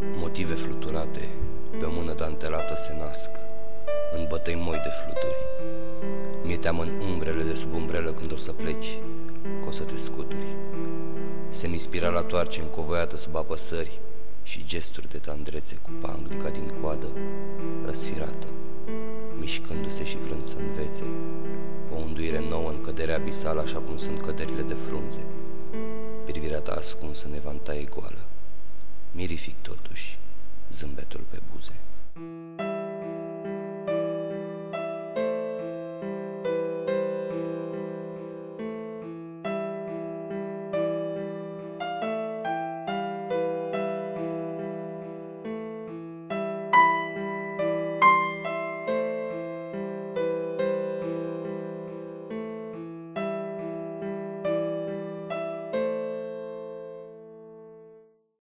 Motive fluturate pe o mână dantelată se nasc În bătăi moi de fluturi. Mi-e teamă în umbrele de sub umbrelă când o să pleci Că o să te scuturi. Se-mi spirala toarce încovoiată sub apăsări Și gesturi de tandrețe cu panglica din coadă Răsfirată Mișcându-se și vrând să învețe O unduire nouă în căderea abisală Așa cum sunt căderile de frunze. Privirea ta ascunsă în evantaie goală Mirific totuși zâmbetul pe buze.